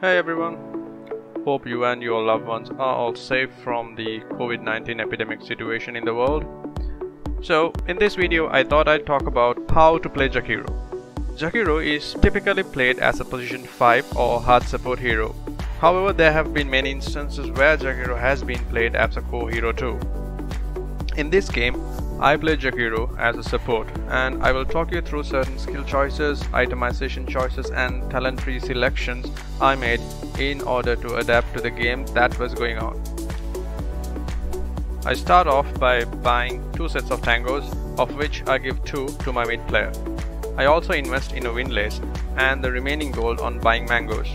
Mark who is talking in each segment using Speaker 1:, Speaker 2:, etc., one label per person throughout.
Speaker 1: Hey everyone! Hope you and your loved ones are all safe from the COVID 19 epidemic situation in the world. So, in this video, I thought I'd talk about how to play Jakiro. Jakiro is typically played as a position 5 or hard support hero. However, there have been many instances where Jakiro has been played as a core hero too. In this game, I play Jakiro as a support and I will talk you through certain skill choices, itemization choices and talent tree selections I made in order to adapt to the game that was going on. I start off by buying two sets of tangos of which I give two to my mid player. I also invest in a windlace and the remaining gold on buying mangoes.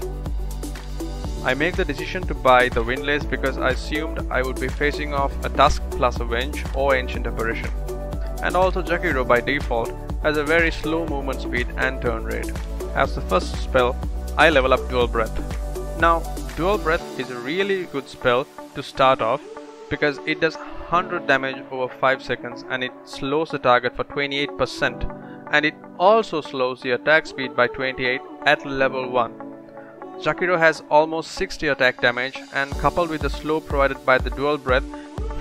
Speaker 1: I make the decision to buy the windlace because I assumed I would be facing off a Tusk plus a Venge or Ancient Apparition. And also Jakiro by default has a very slow movement speed and turn rate. As the first spell, I level up Dual Breath. Now, Dual Breath is a really good spell to start off because it does 100 damage over 5 seconds and it slows the target for 28% and it also slows the attack speed by 28 at level 1. Jakiro has almost 60 attack damage and coupled with the slow provided by the dual breath,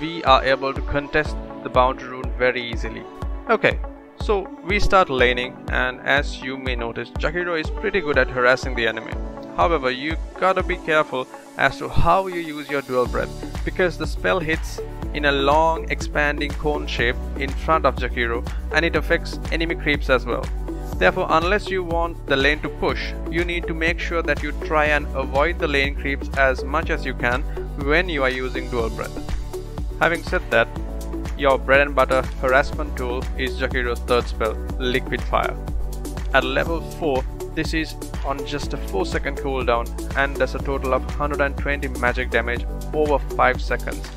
Speaker 1: we are able to contest the bounty rune very easily. Okay, so we start laning and as you may notice, Jakiro is pretty good at harassing the enemy. However, you gotta be careful as to how you use your dual breath because the spell hits in a long expanding cone shape in front of Jakiro and it affects enemy creeps as well. Therefore, unless you want the lane to push, you need to make sure that you try and avoid the lane creeps as much as you can when you are using dual breath. Having said that, your bread and butter harassment tool is Jakiro's third spell, Liquid Fire. At level 4, this is on just a 4 second cooldown and does a total of 120 magic damage over 5 seconds.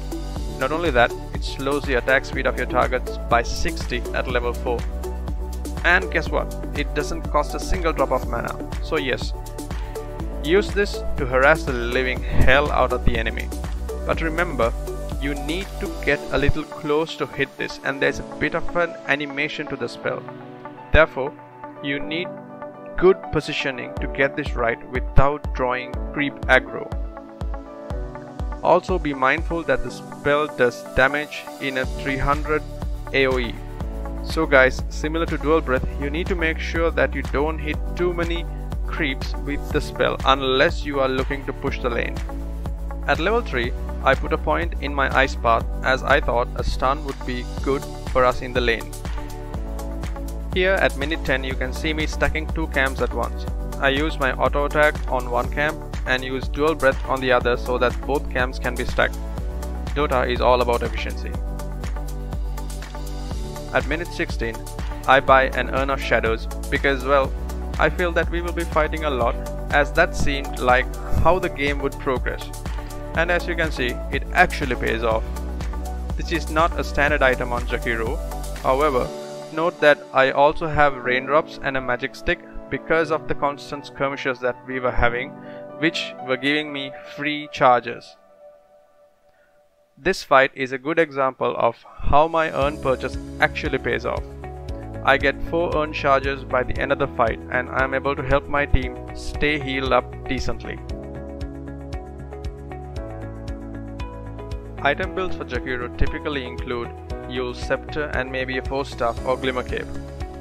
Speaker 1: Not only that, it slows the attack speed of your targets by 60 at level 4 and guess what? It doesn't cost a single drop of mana. So yes, use this to harass the living hell out of the enemy. But remember, you need to get a little close to hit this and there's a bit of an animation to the spell. Therefore, you need good positioning to get this right without drawing creep aggro. Also be mindful that the spell does damage in a 300 AoE so guys, similar to dual breath, you need to make sure that you don't hit too many creeps with the spell unless you are looking to push the lane. At level 3, I put a point in my ice path as I thought a stun would be good for us in the lane. Here at minute 10 you can see me stacking two camps at once. I use my auto attack on one camp and use dual breath on the other so that both camps can be stacked. Dota is all about efficiency. At minute 16, I buy an Urn of Shadows because well, I feel that we will be fighting a lot as that seemed like how the game would progress. And as you can see, it actually pays off. This is not a standard item on Jakiro. However, note that I also have raindrops and a magic stick because of the constant skirmishes that we were having which were giving me free charges. This fight is a good example of how my urn purchase actually pays off. I get 4 urn charges by the end of the fight and I am able to help my team stay healed up decently. Item builds for Jakiro typically include Eul's Scepter and maybe a Force Staff or Glimmer Cape.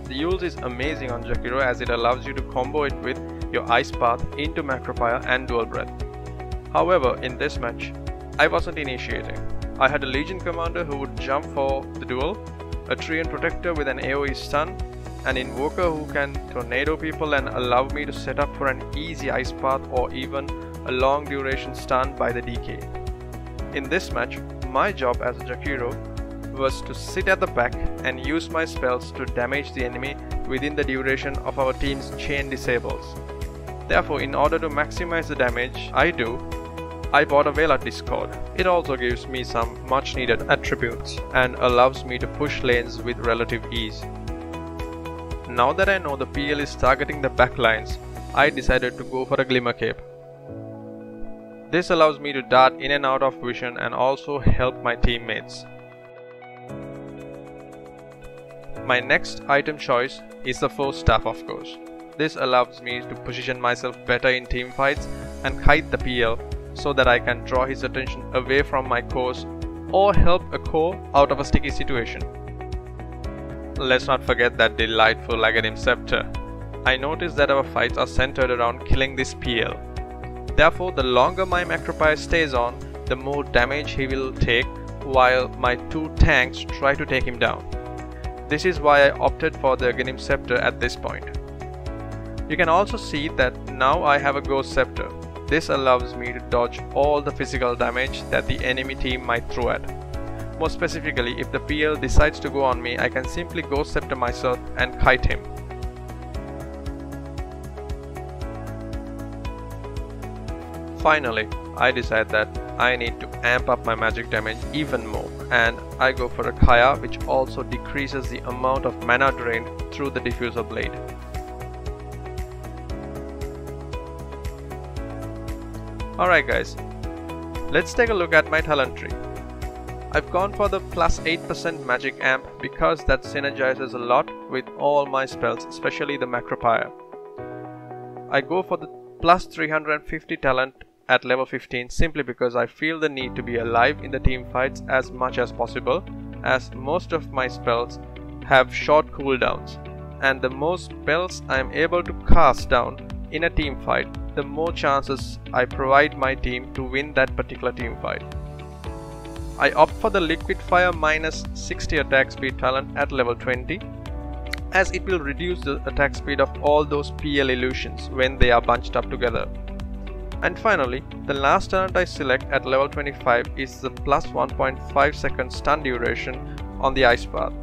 Speaker 1: The Eul's is amazing on Jakiro as it allows you to combo it with your Ice Path into Macropyre and Dual Breath. However, in this match, I wasn't initiating. I had a Legion commander who would jump for the duel, a Treant Protector with an AoE stun, an Invoker who can tornado people and allow me to set up for an easy ice path or even a long duration stun by the DK. In this match, my job as a Jakiro was to sit at the back and use my spells to damage the enemy within the duration of our team's chain disables. Therefore, in order to maximize the damage I do, I bought a Veil of Discord. It also gives me some much needed attributes and allows me to push lanes with relative ease. Now that I know the PL is targeting the backlines, I decided to go for a Glimmer Cape. This allows me to dart in and out of vision and also help my teammates. My next item choice is the Force Staff of course. This allows me to position myself better in team fights and kite the PL so that I can draw his attention away from my course or help a core out of a sticky situation. Let's not forget that delightful Aghanim Scepter. I noticed that our fights are centered around killing this PL. Therefore, the longer my Macropyre stays on, the more damage he will take while my two tanks try to take him down. This is why I opted for the Aghanim Scepter at this point. You can also see that now I have a Ghost Scepter. This allows me to dodge all the physical damage that the enemy team might throw at. More specifically, if the PL decides to go on me, I can simply Ghost Scepter myself and kite him. Finally, I decide that I need to amp up my magic damage even more and I go for a Kaya which also decreases the amount of mana drained through the Diffusal Blade. Alright guys, let's take a look at my talent tree. I've gone for the plus 8% magic amp because that synergizes a lot with all my spells, especially the Macropyre. I go for the plus 350 talent at level 15 simply because I feel the need to be alive in the team fights as much as possible as most of my spells have short cooldowns and the more spells I am able to cast down in a team fight the more chances I provide my team to win that particular team fight. I opt for the liquid fire minus 60 attack speed talent at level 20 as it will reduce the attack speed of all those PL illusions when they are bunched up together. And finally, the last talent I select at level 25 is the plus 1.5 second stun duration on the ice path.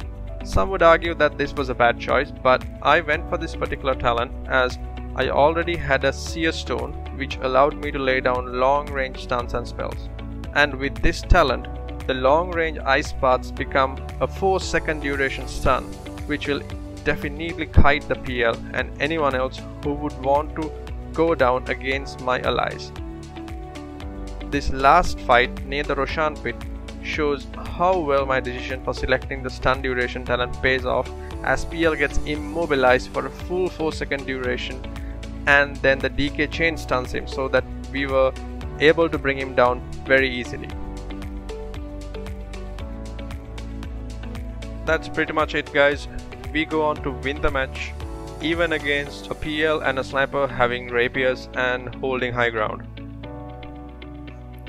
Speaker 1: Some would argue that this was a bad choice, but I went for this particular talent as I already had a Seer Stone which allowed me to lay down long range stuns and spells. And with this talent, the long range ice paths become a 4 second duration stun which will definitely kite the PL and anyone else who would want to go down against my allies. This last fight near the Roshan pit shows how well my decision for selecting the stun duration talent pays off as PL gets immobilized for a full 4 second duration and then the DK chain stuns him so that we were able to bring him down very easily. That's pretty much it guys. We go on to win the match even against a PL and a sniper having rapiers and holding high ground.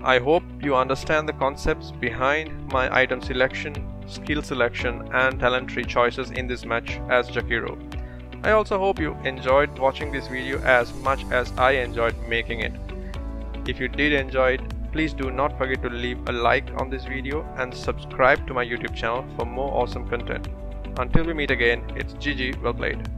Speaker 1: I hope you understand the concepts behind my item selection, skill selection and talent tree choices in this match as Jakiro. I also hope you enjoyed watching this video as much as I enjoyed making it. If you did enjoy it, please do not forget to leave a like on this video and subscribe to my YouTube channel for more awesome content. Until we meet again, it's GG, well played.